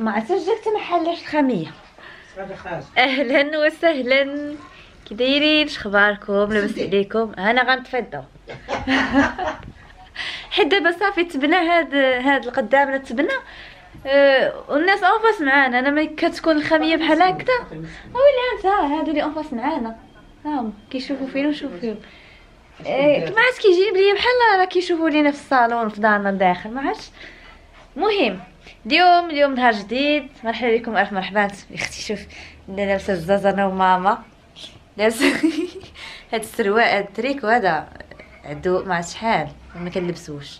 ما محلاش الخاميه صافي خارج أهلا وسهلا. كي دايرين شخباركم لاباس. عليكم. أنا غنتفضل حيت دابا صافي تبنى هاد هاد القدامنا تبنى أه والناس en face معانا. أنا ملي كتكون الخامية بحال هكذا. ويلي أنت ها هادو اللي en face معانا. هاهم كيشوفوا فينا ونشوفوا فيهم. إيه، ما عرفت كيجيب ليا بحال راه كيشوفوا لينا في الصالون في دارنا الداخل. ما عرفتش المهم اليوم اليوم نهار جديد. مرحبا بكم ألف مرحبا. إختي شوف أنا لابسة الزازا أنا وماما. لابسة هاد السروال هاد التريكو هذا. عدو ما شحال ما كنلبسوش.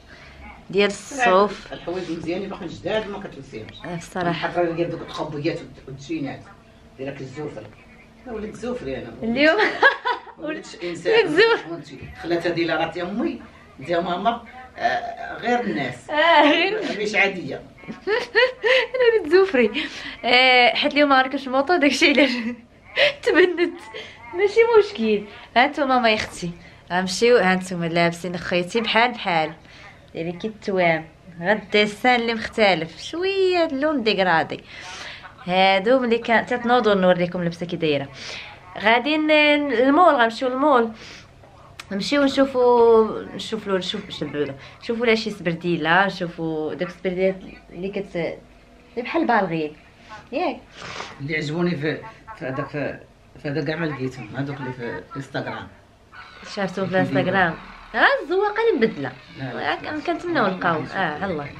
ديال الصوف. الحوايج مزيانين باقي جداد ما كتلبسيهمش. آه، الصراحة. الحقره ديال دوك التخبيات والتشينات. ديالك الزوفر. وليت زوفري أنا. اليوم. وليت وليت إنسان. خلاتها ديال راتي أمي ديال ماما. آه، غير الناس. آه غير مش عادية. أنا وليت زوفري آه، حيت اليوم ما ركبش الموطور داكشي علاش تبنت. ماشي مشكل. هانتوما ما أختي. غنمشيو هانتوما لابسين خيتي بحال بحال. يعني كي التوام. غير ال dessin اللي مختلف. شوية اللون dégradé. هادو ملي كان تتنوضوا نوريكم اللبسه كي دايرة. غادي المول غنمشيو للمول. نمشيو نشوفوا نشوفوا له نشوف نشوفوا نشوفوا لا شي سبرديله نشوفوا داك السبرديلات اللي كت اللي بحال بالغين ياك. اللي عجبوني في في هذاك في هذا كاع ما لقيتهم هذوك اللي في انستغرام شافتو في الانستغرام ها الزواقه اللي مبدله كنتمناو نلقاو. آه الله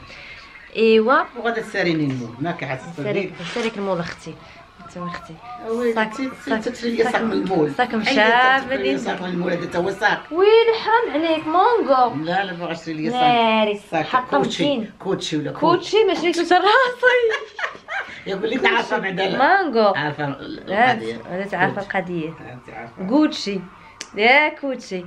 إيوا. وغادا تساريني المول ما كيعرف سالك سالك المول أختي. انت أختي. صاك من المول أي مشاب اللي- صاك من المول هذا هو صاك ويلي حرام عليك مونغو. لا لا باغا اشري لي صاك ناري حقا كوتشي كوتشي ولا كوتشي كوتشي ما شريتوش راسي. يقول لي عارفة بعدا مانغو. عارفة القضية. تعرف القضية. عارفة. غوتشي يا كوتشي.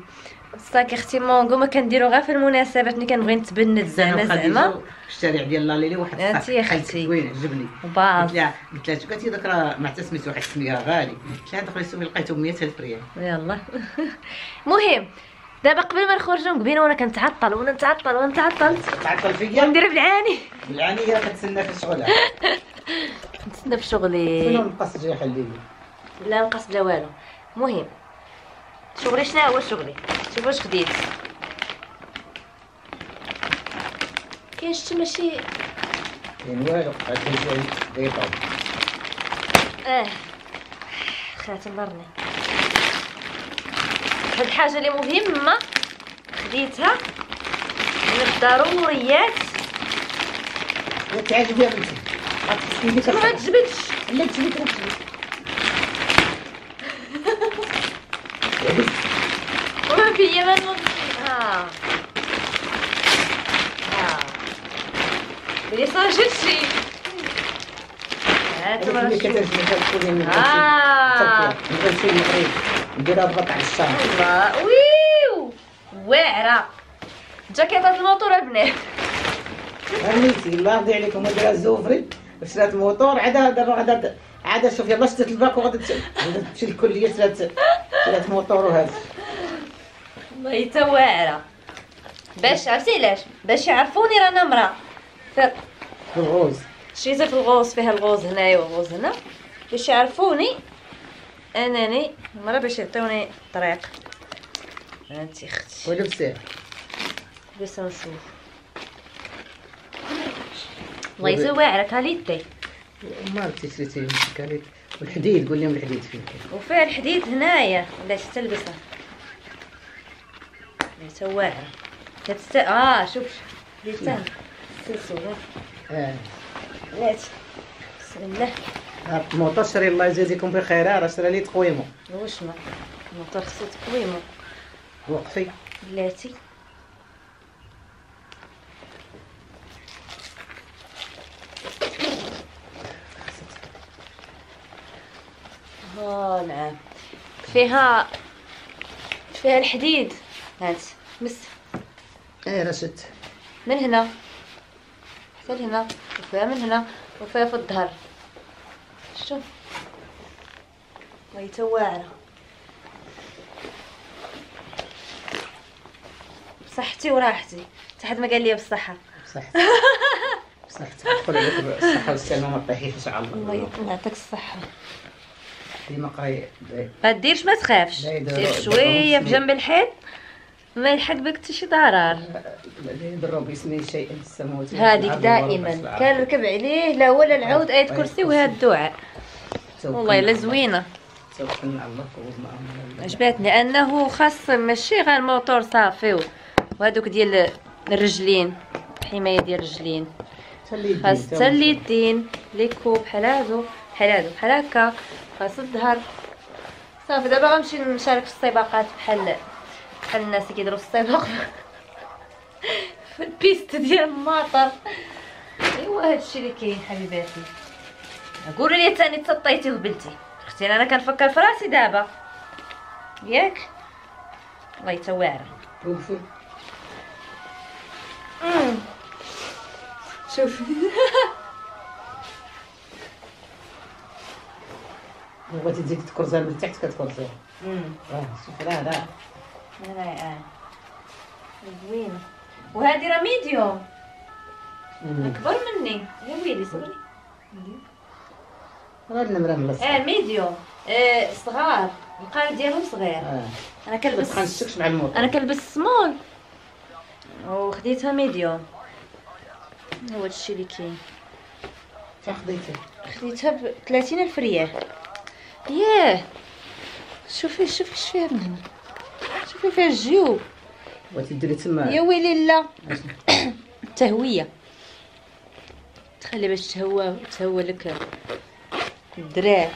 صاك أختي مونغو ما كنديرو غير في المناسبات ملي كنبغي نتبند زعما. زعما الشارع ديال لاليلي واحد حيت أختي. زوين عجبني. قلت لها قلت لها قالت لي ذاك راه ما عرفت سميتو واحد السميه غالي. قلت لها دخلي سوقي لقيته ب 100000 ريال. يلا. مهم. دابا قبل ما نخرجوا مقبين وأنا كنتعطل وأنا نتعطل وأنا تعطلت تعطل فيا؟ وندير بالعاني العانيه كتسنى في شغلها. نتسنى في شنو شغلي نقص جاي خليه لا نقص بلا والو. مهم. شغلي شنو هو شغلي شوف واش خديت. كاين شتي ماشي كاين والو جاي جاي طاب. آه. خاتم برني هاد الحاجة اللي مهمة خديتها من الضروريات. تعجبني يا بنتي. ما تجبدش. لا تجبد لا تجبد نوض ها ها بلي صار شي هاتو اللي راه من آه. نديرها على الشام. الله. ويو. واعرة. جاكيطة الموتور البنات الله يرضي عليكم. نديرها الزوفري شرات الموتور عاد دابا غادا عاد شوف يلاه شتات الباك غادا تمشي. للكليه شرات شرات موتور وهذا والله تا واعره باش عرفتي علاش؟ باش يعرفوني رانا مرا في الغوز. شريتها في الغوص فيها الغوز هنايا والغوز هنا. باش يعرفوني أنني مرة باش يعطيوني الطريق انتي أختي ولبسيه بس نشوف الله يسوي واعرة كاليتي ما عرفتي شريتي كانت والحديد قول لهم الحديد فين كاين وفيها الحديد هنايا علاش تلبسها. واعره كتست آه شوف ليتا سلسلة آه بلاتي بسم الله. الموتور الله يجازيكم بخير راه شرى لي تقويمو واش ما؟ الموتور خصو تقويمو. وقفي. بلاتي. ها نعم. فيها فيها الحديد. هات. مس راه شت من هنا. فيها هنا. وفيها من هنا. وفيها في الظهر. شوف وهي واعرة بصحتي وراحتي. حتى حد ما قال لي بالصحة. صح صح تقول عليك الصحة والسلامة ما طيحيش إن شاء الله. الله يعطيك الصحة. ديما قراي ما ديرش ما تخافش. سير شوية في جنب الحيط. ما يلحق بك حتى شي ضرر. السماوات هذيك دائما. كنركب عليه لا هو لا العود آية كرسي وهذا الدعاء. والله إلا أمرنا. عجبتني. لأنه خاص ماشي غير الموتور صافي وهذوك ديال الرجلين حماية ديال الرجلين. خاص حتى اليدين ليكو بحال هادو بحال هادو بحال هكا. خاص الظهر. صافي دابا غنمشي نشارك في السباقات بحال بحال الناس كيديروا السباق في ال piste ديال المطر ايوا هادشي اللي كاين حبيباتي. قولوا لي تاني تسطيتي وهبلتي أختي أنا كنفكر في راسي دابا. ياك؟ الله يتواعر وقفوا. شوف. بغيتي تزيد تكرزها من تحت كتكرزها آه شوف لا لا. زوينة وهذه راه ميديوم مم. أكبر مني يا ويلي صغري راه النمرة من آه medium آه صغار القالب ديالهم صغير أنا ما كنلبس تخنشكش مع ال moto أنا كنلبس سمول وخديتها medium هو هادشي اللي كاين خديتها خديتها ب 30 الف ريال ياه شوفي شوفي اش فيها من هنا شوفي فيها الجيوب بغيتي ديري تما يا ويلي لا. التهوية. تخلي باش تهوى تهوى لك الدراع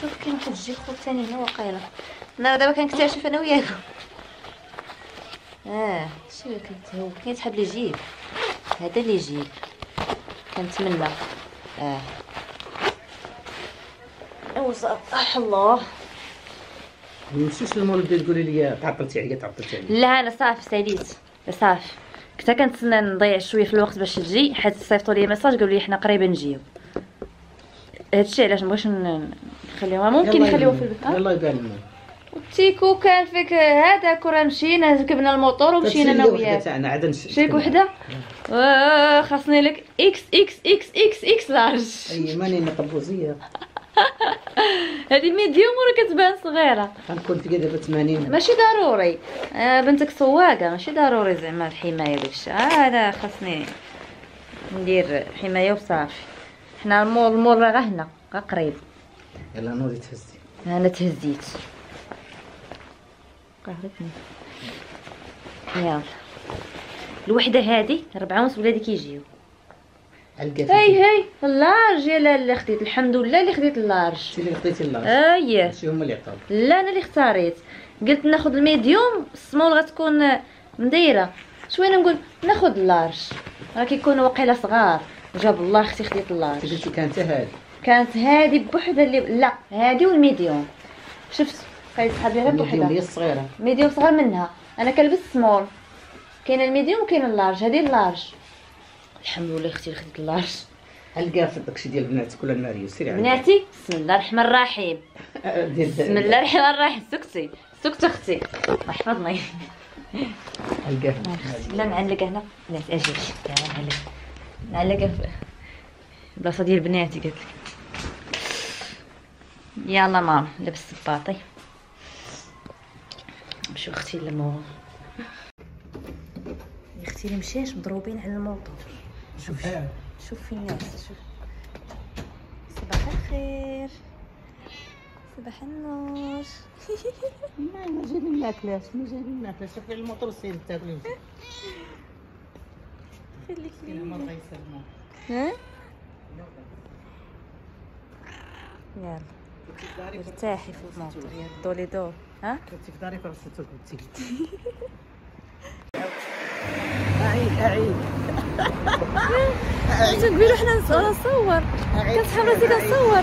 شوف كاين واحد الجيب خو ثاني هنا واقيلا. أنا دابا كنكتشف أنا وياكم آه شوف كنتهوى كاين تحب لي جيب. هذا اللي جيب. كنتمنى. آه. وصح الله. نمشيش للمول بدي تقولي لي تعطلتي عليا تعطلتي عليا لا أنا صافي ساليت صافي كنت كنتسنى نضيع شوية في الوقت باش تجي حيت صيفطوا لي message قالوا لي حنا قريبه نجيو هادشي علاش مبغيتش نخليوها ممكن نخليوها في البيت يلا يبان لنا تيكو كان فيك هذاك وراه مشينا ركبنا الموطور ومشينا أنا وياك تاعنا عاد شريك وحده آه، خاصني لك إكس إكس إكس إكس إكس لارج اي ماني مطبوزيه هذه medium وراه كتبان صغيرة. غنكون في دابا 80 ماشي ضروري. آه بنتك سواقة ماشي ضروري زعما الحماية داكشي آه أنا خاصني ندير حماية وصافي. حنا المول المول راه هنا غا قريب. يلا نوضي تهزي. أنا تهزيت. قهرتني يلا. الوحدة هذه ربعة ونص ولادي كيجيو. علقات هاي هاي ال large يا لا اللي خديت الحمد لله اللي خديت ال large. انت اللي خديتي الله إيه ماشي هما اللي عطاو لا أنا اللي اختاريت. قلت ناخذ ال medium ال small غتكون مديره شوية نقول ناخذ ال large. راه كيكونوا واقيلا صغار. جاب الله أختي خديت ال large. قلتي كانت هاد كانت هذه بوحده اللي لا هذه وال medium. شفت؟ سحب لي غير ال medium هي بوحده الصغيرة. medium صغار منها. أنا كنلبس سمول. كاين ال medium وكاين ال large. هذه ال large. الحمد لله أختي خديت ال large علقها في داكشي ديال بناتك ولا الماريو سيري. بناتي؟ بسم الله الرحمن الرحيم. بسم الله الرحمن الرحيم. سكتي. سكت أختي. الله يحفظني علقها لا نعلق هنا. لا أجي نعلقها في البلاصة ديال بناتي؟ قالت لك. يلا ماما لبس الباطي مشو أختي لمو أختي اللي مشاش مضروبين على الموطور شوف شوف فين ياس شوف صباح الخير. صباح النور. ما ما جايبين ما جايبين شوفي الموطور سير تاكلي خليك يسلمو ها؟ يلا. ارتاحي في الموطور يلا دولي دور ها؟ كنتي في داري أعيد. تنقولوا حنا نصور كنسحب راسي كنصور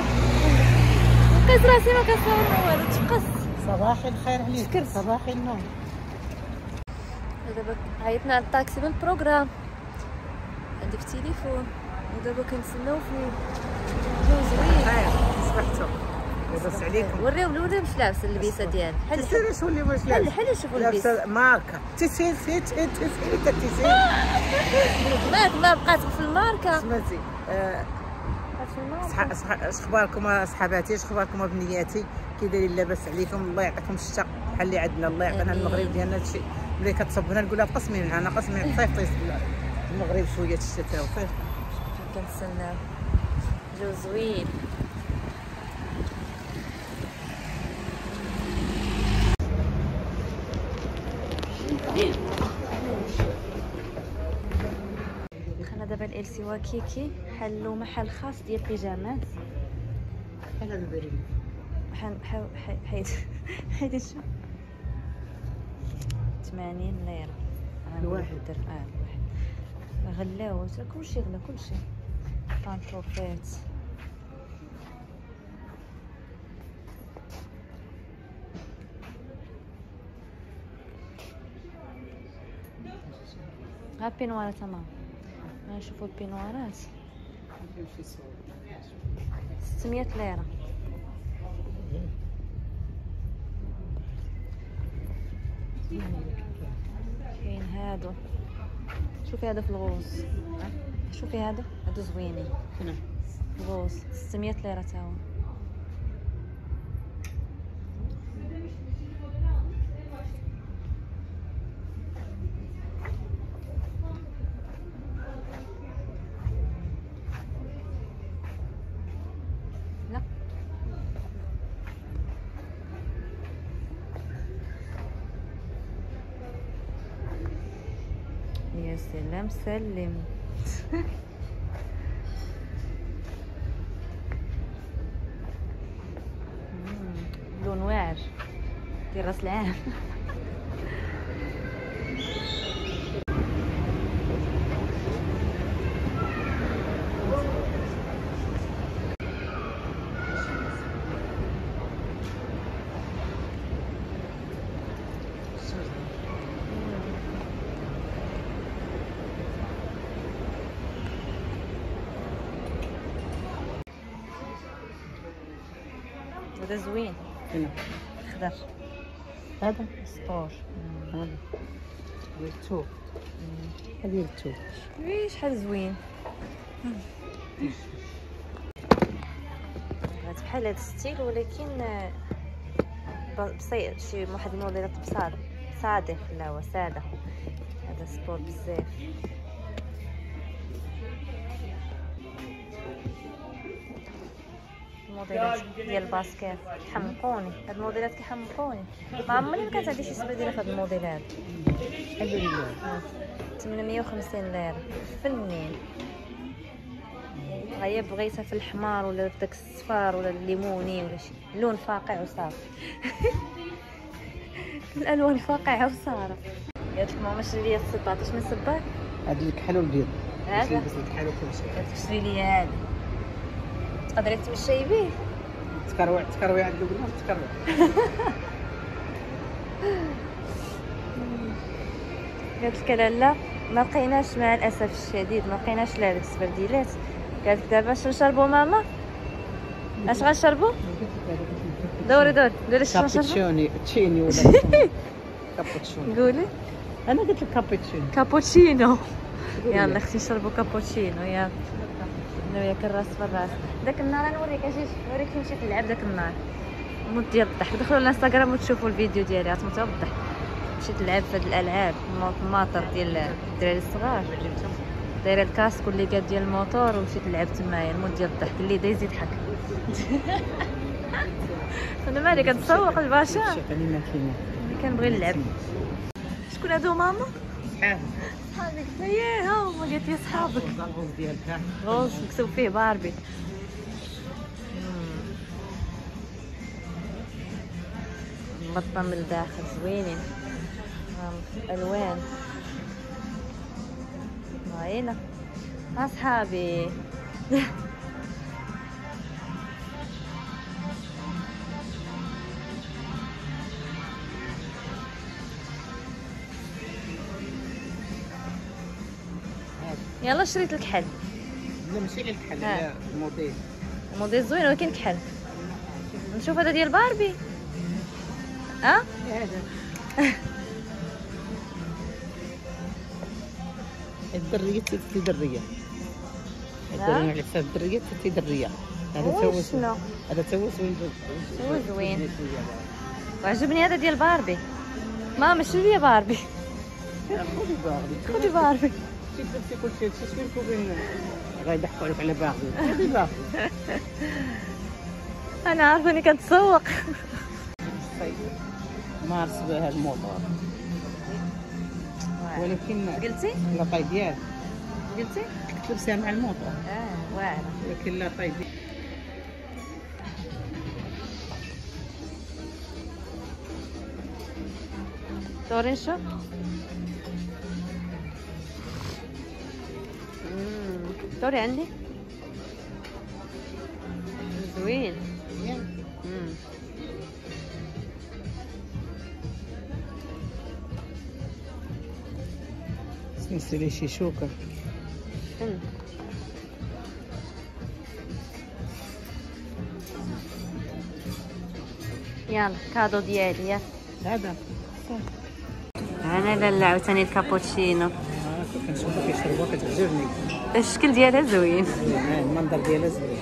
لقيت راسي ما كنصور ما والو تفقس صباح الخير عليك. شكرا. صباح النور. دابا عيطنا على الطاكسي من البروغرام. عندك التليفون ودابا كنتسناو فيه. جو زوين. صبحتو. لاباس عليكم. وريو وريو مش لابسه اللبسه ديالها حل تسيري شو اللي واش حل حل شوفوا اللبس لابسة ماركة. تسير تسير تسير تسير مالك ما بقات في الماركة. سمعتي آه، اش أخباركم أصحاباتي اش أخباركم بنياتي كي دايرين لاباس عليكم. الله يعطيكم الشتاء بحال اللي عندنا الله يعطينا. المغرب ديالنا. هادشي ملي كتصب هنا نقول لها قسمي منها أنا قسمي صيفطي المغرب شوية الشتاء. صيفط كنتسناو. جو زوين. الالسي وكيكي حلوا محل خاص ديال بيجامات بحال هذا دايرين حن حو ح- حيد حيد شو؟ 80 ليرة. آه، الواحد. در- آه الواحد غلاو كلشي غلا كلشي بانطوفيت ها البينوارات تمام. نشوفوا البينوارات 600 ليرة. كاين هادو. شوفي هذا في الغوص. شوفي هذا هادو زوينين. الغوص. 600 ليرة تاهو سلام سلم. مم، لون واعر. ديال راس العام هذا زوين هنا خضر هذا سطور هذا ديال التوب هذه التوب وي شحال زوين. هاد بحال هاد الستيل ولكن آه، بسيط شي واحد الموديلات بصاد صادق لا هو ساده هذا سبور بزاف. الموديلات ديال ال basket. كيحمقوني هاد الموديلات كيحمقوني. ما عمري ما كانت عندي شي سبه ديال هاد الموديلات. الحمد لله 850 ليرة. فنين. هيا بغيتها في الحمار ولا في داك الصفار ولا الليموني ولا شي. لون فاقع وصافي الألوان فاقعة وصارة قالت لك ماما شري لي الصباط. اش من صباط؟ هذا الكحل والبيض هذا. بس الكحل وكل شيء قالت لك شري لي هذا. تقدري تمشي به تكروع تكروي عند قبل تكروع. قالت لك لا لا ما لقيناش مع الأسف الشديد ما لقيناش لا ديك السبرديلات قالت لك دابا شنو نشربوا ماما؟ اش غنشربوا دوري دوري. قولي شنو نشربوا كابتشوني تشيني ولا كابتشوني. قولي. أنا قلت لك كابتشوني. كابوتشينو. يلا أختي نشربوا كابوتشينو يلا. أنا وياك الراس في الراس. داك النهار نوريك أجي نوريك كي مشيت نلعب داك النهار. موت ديال الضحك دخلوا الانستغرام وتشوفوا الفيديو ديالي غتموتوا بالضحك مشيت نلعب في هاد الألعاب مو- ماطر ديال الدراري الصغار. دايرة ال casque واللي ديال الموتور ومشيت نلعب تمايا الموت ديال الضحك اللي دا يزيد يضحك. أنا مالي كنتسوق الباشا. كنبغي نلعب. شكون هادو ماما؟ شحال صحابك ياه ها هما قالت لي صحابك الغوز ديالك غوص مكتوب فيه باربي. مبطة من الداخل زوينين آم، الوان هاينا أصحابي. يلا شريت لك حل. لا ماشي غير الكحل ها. لا الموديل الموديل زوين ولكن كحل نشوف هذا ديال باربي. آه هذا الدريه تي درية؟ الدرية على حساب الدرية تي دريه هذا تو شنو؟ هذا تو زوين. زوين. وعجبني هذا ديال باربي. ماما شنو ديال باربي. خذي باغي خذي باربي. شوف نفسي كل شيء شو بينك وبين غيضحكوا عليك على باغي خذي باغي أنا عارفة إني كنتسوق. مارس بها الموطور ولكن قلتي؟ لا طاي ديال قلتي؟ تلبسها مع الموطور آه واعره ولكن لا طاي ديال دوري نشوف مم، دوري عندي زوين مم. نسيري شي شوكه مم. يلا cadeau ديالي يلا هذا أنا لالا عاوتاني الكابوتشينو آه، كنت كنشوفها كيشربوها كتعجبني الشكل ديالها زوين. آه، المنظر ديالها زوين.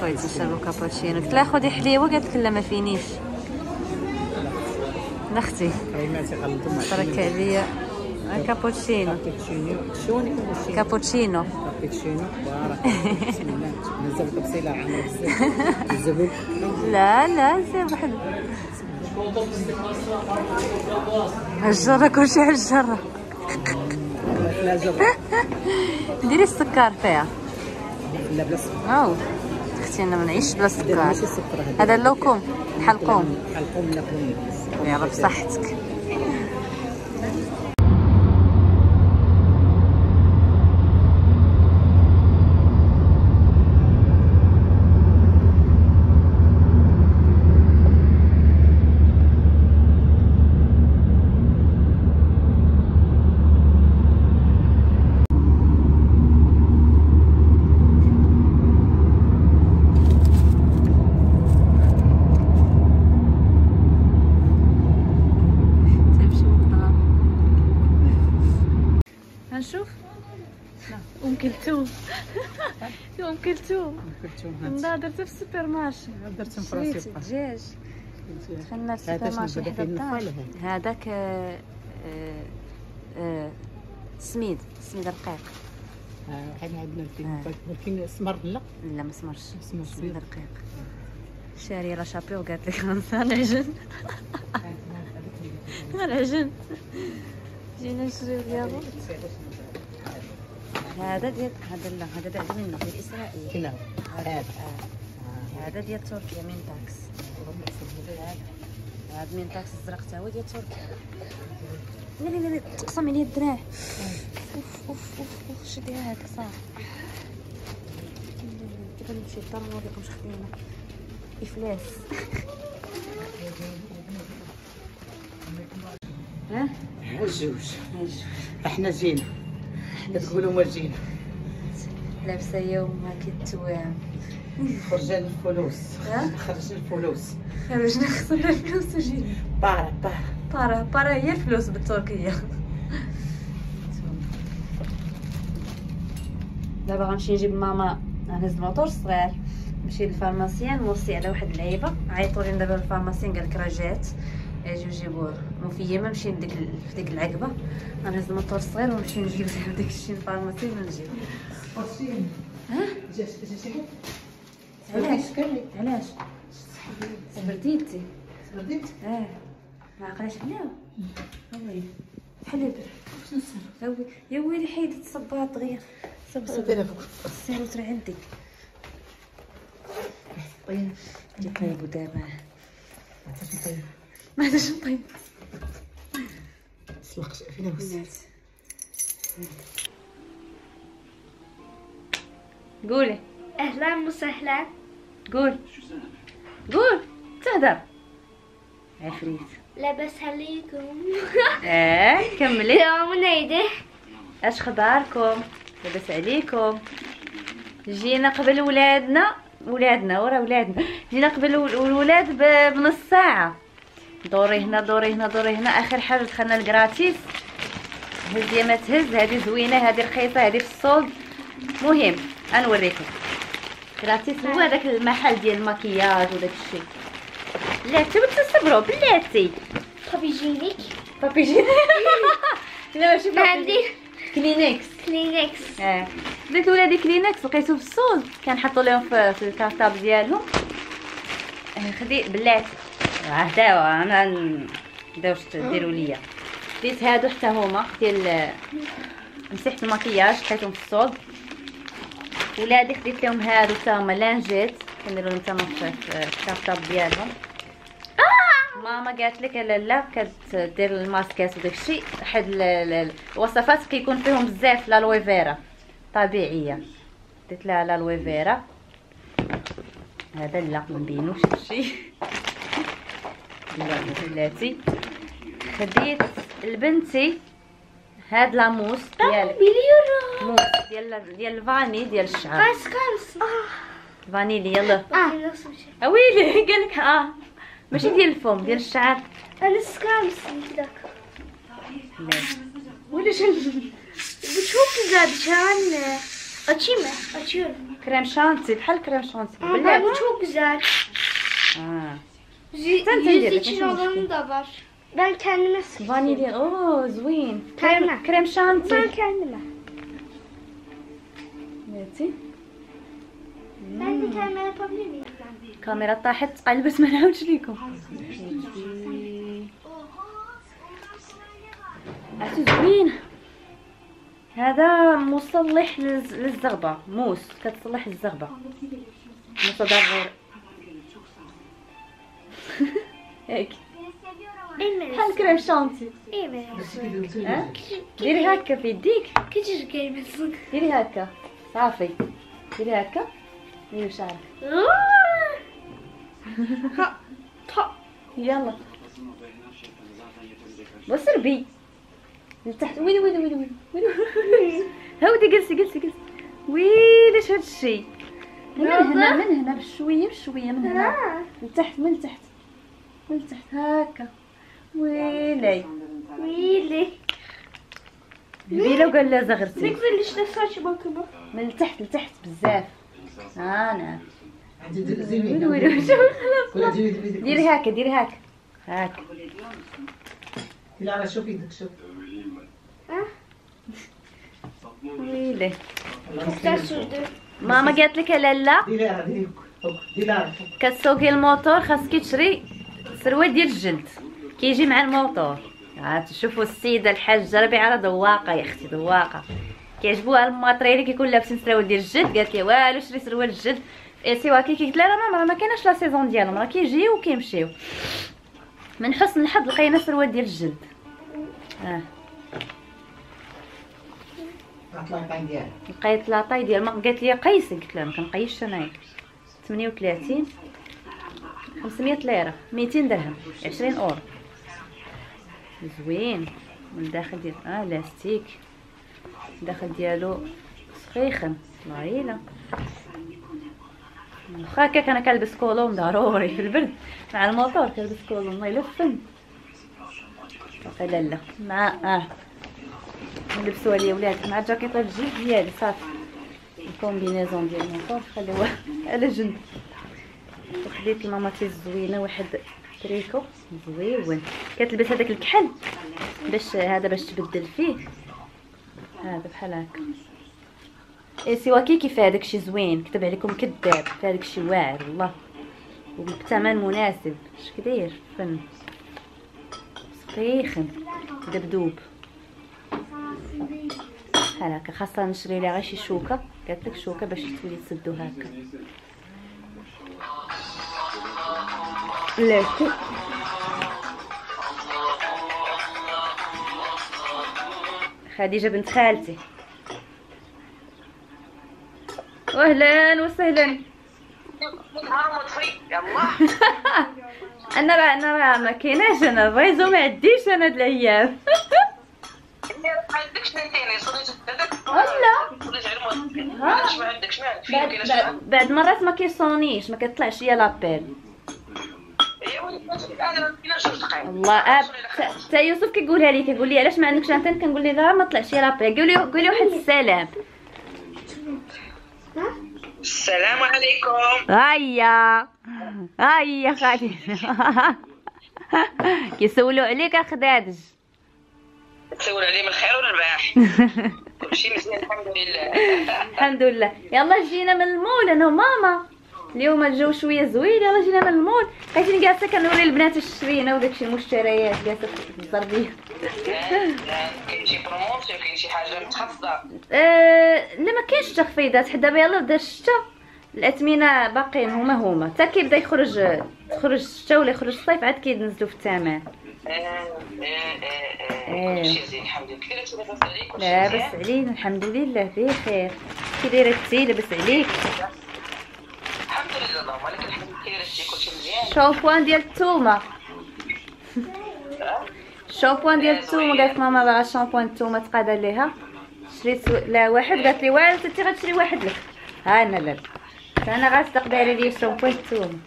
خويا تشربوا كابوتشينو. قلت لها خذي حليوه قالت لك لا ما فينيش. مع ترك عليا. كابوتشينو. شي كابوتشينو. بزاف. الزبد لا لا سير واحد هالجرة كلشي على الجرة. لا زبد ديري السكر فيها. لا بلا سكر أو أختي أنا ما نعيش بلا سكر ماشي سكر هذا. اللوكم الحلقوم حلقوم. ناكلو يلا بصحتك تمشي للدار هنشوف ام كلثوم كلتهم لا درتها في ال supermarché درتهم في راسي دجاج دخلنا ال supermarché؟ هذاك آه، آه، آه، سميد سميد رقيق حنا عندنا. الفيلم ولكن سمر لا لا ما سمرش سمر سميد رقيق شاري رشابي وقالت لك غنعجن غنعجن جينا نشري الياغورت هذا ديال هذا لا هذا بعد منه ديال إسرائيل. هذا هذا. آه. هذا ديال تركيا من تاكس هذا هذا من تاكس الزرق تا هو ديال تركيا. لا لا لا تقسم عليا الدراع أوف أوف أوف أوف شدي هذاك صافي. دابا نمشي للدار نوريكم شي خدينا. إفلاس. ها؟ ماشي. إحنا جينا تقولوا ما جينا. لابسة يوم كيتوام خرجنا الفلوس؟ خرجنا الفلوس. خرجنا خسرنا الفلوس وجينا. para para para para هي الفلوس بالتركية. دابا غنمشي نجيب ماما نهز الموتور الصغير نمشي لل pharmacien موصي على واحد اللعيبة. عيطوا لي دابا ال pharmacien قال لك راه جات. أجيو جيبوها مفيمه نمشي لديك في ديك العقبة. غنهز الموتور الصغير ونمشي نجيب داك الشيء لل pharmacien ونجيب. ها؟ علاش؟ علاش؟ سبرديتي آه. ما عقلاش عليها oui حلب هوي يا ويلي حيدت الصباط دغيا صب صب سيرو ترى عندي اللي طيبوا دابا ما عندهاش نطيب سلقت فينا بس. الناس قولي. أهلا وسهلا قول. قول. تهدر. عفريت لاباس عليكم آه كملي. اليوم نيده اش خباركم؟ لاباس عليكم. جينا قبل ولادنا ولادنا ورا ولادنا. جينا قبل ول- الولاد بنص ساعة. دوري هنا دوري هنا دوري هنا آخر حاجة دخلنا الكراتيس هز يا ما تهز هذه زوينة هذه رخيصة هذه في الصولد مهم غنوريكم غراتيس هو هذاك المحل ديال المكياج وداك الشيء. بلاتي وتصبروا بلاتي طب يجينيك بابي جي لا ماشي ما عندي. كلينكس كلينكس آه. درت ولادي كلينكس لقيتو في الصول كنحطو لهم في, في الكارطاب ديالهم. آه، خدي بلاتي. عهداو أنا نداوش ديروا ليا خديت هادو حتى هما ديال مسحت المكياج حطيتهم في ال solde ولادي خديت لهم هادو حتى هما lingettes. كنديرو لهم في ال cartable ديالهم. ماما قالت لك لا لا كدير الماسكات وداك الشيء. حد ال- ال- الوصفات كيكون فيهم بزاف ال aloe vera طبيعية. درت لها ال aloe vera. هذا لا ما نبينوش. بلاتي خديت لبنتي هاد لاموس ديال موس ديال ديال الفاني ديال الشعر. خمس فانيلي يلا. آه اويلي قالك آه ماشي ديال الفم ديال الشعر. أنا سكامس لا. ولا شنو؟ بتشوف زاد شان اتشيمه اتشير كريم شانتي بحال كريم شانتي. Ben بلاتي çok güzel. آه. Sen sen yüz için olanı da var. Ben kendime sıkacağım. اوه زوين كريمة. كريم شانتي Ben kendime. بلاتي Ben de kendime yapabilir miyim? الكاميرا طاحت تقلبت ما نعاودش ليكم عرفتي زوين هذا مصلح للز- للزغبة موس كتصلح الزغبة متضرر هيك بحال كريم شانتي ها ديري هكا في يديك Küçücük elmesin. ديري هكا صافي ديري هكا ديري شعرك Ha. Ta. يلا وسربي لتحت وين وين وين وين وين هودي جلسي جلسي جلسي ويلش هاد الشي من هنا من هنا بشويه بشويه من هنا Ha. من تحت من تحت من تحت هكا. ويلي. Really? البيله وقال لا Ne زغرتي güzel işte saç bakımı. من التحت لتحت بزاف. أنا. دير ديري هكا ديري هكا. هكا. لا لا شوف يدك شوف ويلي. Güzel sürdü. ماما قالت لك لالا ديري لها ديري هوك. ديري لها فوق كتسوقي الموتور خاصك تشري. سروال ديال الجلد. كيجي مع الموتور. عاد تشوفوا السيدة الحاجة ربيعه راه ذواقه يا أختي ذواقه كيعجبوها الماطر اللي كيكون لابسين سراول ديال الجلد. قالت لي والو شري سروال الجلد. إيه سوا كي قلت لها راه ما كايناش la saison ديالهم راه كيجيو وكيمشيو. من حسن الحظ لقينا سروال ديال الجلد. آه. لقيت la taille ديال ما قالت لي قيسي قلت لها ما كنقيسش أنايا. 38 500 ليرة 200 درهم 20 أورو. زوين. من الداخل ديال آه لاستيك. الداخل ديالو سخيخن يلا واخا هكاك أنا كنلبس collant ضروري في البرد. مع الموتور كنلبس collant الله يلفن لا لا مع آه. نلبسوها ليا ولاد مع الجاكيطه الجلد ديالي صافي. ال combinaison ديال الموتور خليوها على جنب. وخديت لماماتي الزوينة واحد تريكو زوين. كتلبس هذاك الكحل باش هذا باش تبدل فيه. هذا بحال هكا. اي سوا كي كيف هذاك شي زوين؟ كتب عليكم كذاب هذاك شي واعر والله. وبثمن مناسب. اش كدير؟ فن. سخيخن دبدوب. بحال هكا. خاصها نشري لها غير شي شوكة. قالت لك شوكة باش تولي تسدو هكا. لا خديجة بنت خالتي. واهلا وسهلا. أنا راه أنا راه ما كايناش أنا فايزو ما عنديش أنا هاد الأيام. ما عندكش نتيني هذاك بعد مرات ما كيصونيش ما كيطلعش ليا لابيل يا ولد أنا ما كايناش جوج دقائق الله أب تا يوسف كيقولها لي كيقول لي علاش ما عندكش انتن كنقول ليه لا ما طلعش رابي قولي قولي واحد السلام. السلام عليكم. هيا هيا خالد. كيسولوا عليك اخدادج تسول علي من الخير ولا الباح كلشي مزيان الحمد لله. الحمد لله. يلا جينا من المول أنا وماما. اليوم الجو شوية زوين يلا جينا من المول. بقيتني جالسة كنوري البنات اش شرينا وداكشي المشتريات جالسة في الزربيه كاين شي promotion كاين شي حاجة متخصصه لا ما كاينش تخفيضات حتى دابا يلا بدا الشتا. الأثمنة باقيين هما هما. حتى كيبدا يخرج تخرج الشتا ولا يخرج الصيف عاد كينزلوا في الثمن. كل شيء زين الحمد لله لاباس عليك كلشي الحمد لله بخير. كي دايرة انتي لاباس عليك. اللهم لك الحمد كيفاش شي كلشي مزيان شامبوان ديال الثومه شامبوان ديال الثومه قالت ماما باغا شامبوان الثومه تقادا ليها شريت لا واحد قالت لي واعر انت غتشري واحد لك ها أنا لا أنا غاصدق دايره لي شامبوان الثومه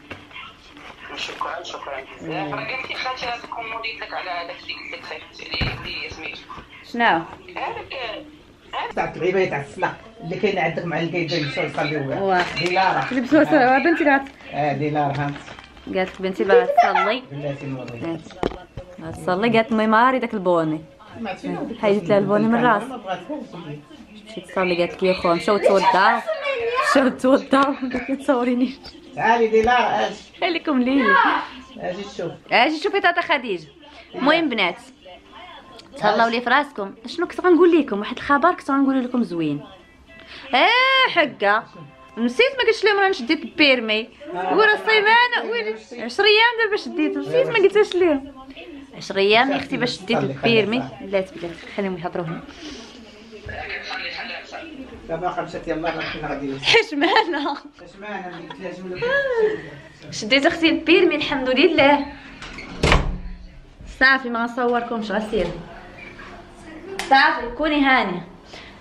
شكرا شكرا بزاف راه قالت لي خالتي راه كومونديت لك على هذاك اللي قلت لك خايفه عليه اللي سميتو شنو هذاك تاع العبايه تاع الصلاة اللي كاين عندك مع الكيد يمشيو يصليو واه. ديلارا لبسوا سوا بنتي غات آه ديلار هانت قالت لك بنتي باغا تصلي. بلاتي تصلي. قالت مي ماري داك البوني. حيدت لها البوني من راس. مشيت تصلي. قالت لي خو مشاو توضعوا مشاو توضاوا ما تصورينيش تعالي ديلار أجي خليكم ليلي أجي تشوف؟ أجي شوفي تاتا خديجة. المهم بنات تهلاو لي في راسكم. شنو كنت غنقول لكم واحد الخبر كنت غنقول لكم زوين. آه حقا نسيت ما قلتش لهم راني شديت ال permis ورا السيمانه ويلي 10 أيام دابا شديت. نسيت ما قلتهاش لهم. 10 أيام يا أختي باش شديت ال permis بلات بلات خليهم يهضروا هنا. دابا خمسة يلا غادي لها جمله شديت أختي البيرمي الحمد لله. صافي ما غنصوركمش غسير صافي كوني هانيه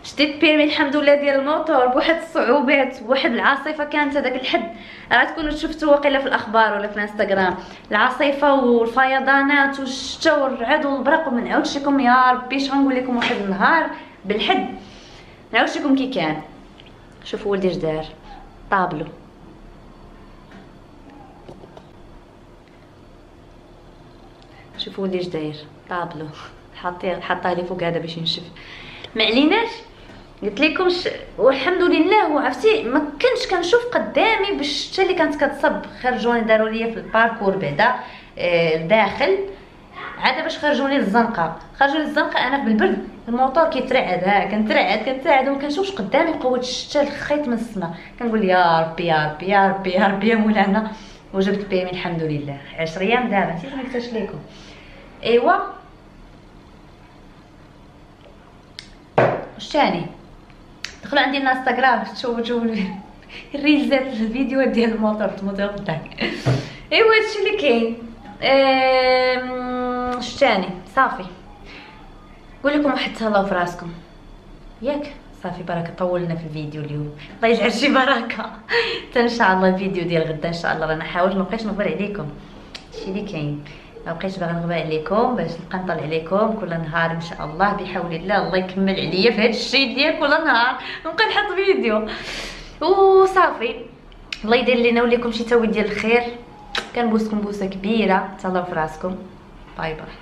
شديت بيرمي الحمد لله ديال الموتور بواحد الصعوبات بواحد العاصفة كانت هذاك الحد. راه تكونوا شفتوا واقيلا في الأخبار ولا في الإنستغرام. العاصفة والفيضانات والشتا والرعد والبرق. وما نعاودش لكم يا ربي اش غنقول لكم واحد النهار بالحد؟ نعاودش لكم كي كان. شوفوا ولدي اش دار. طابلو. شوفوا ليش داير. طابلو. حاطيه حاطه لي فوق هذا باش ينشف. ما عليناش؟ قلت لكم ش... والحمد لله وعرفتي ما كنتش كنشوف قدامي بالشتا اللي كانت كتصب خرجوني داروا لي في ال parcours بعدا آه داخل عاد باش خرجوني للزنقة. خرجوني للزنقة أنا بالبرد الموتور كيترعد ها كنترعد كنترعد وما كنشوفش قدامي قوة الشتا الخيط من السما. كنقول يا ربي يا ربي يا ربي يا ربي يا مولانا. وجبت بيمي الحمد لله. 10 أيام دابا نسيت ما قلتش لكم؟ ايوا واش دخلوا عندي الانستغرام تشوفوا تشوفوا الريلزات الفيديوهات ديال الموتور الموتور قدامي ايوا هادشي اللي كاين. واش ثاني صافي. نقول لكم واحد تهلاو في راسكم. ياك؟ صافي بركة طولنا في الفيديو اليوم. الله يجعل شي بركة. حتى إن شاء الله الفيديو ديال غدا إن شاء الله رانا حاولت ما بقيتش نغبر عليكم. هادشي اللي كاين. ما بقيتش باغا نغبر عليكم باش نبقى نطلع عليكم كل نهار إن شاء الله بحول الله. الله يكمل عليا في هذا الشيء ديال كل نهار. نبقى نحط فيديو. وصافي. الله يدير لينا وليكم شي تاويل ديال الخير. كنبوسكم بوسة كبيرة. تهلاو في راسكم. bye bye.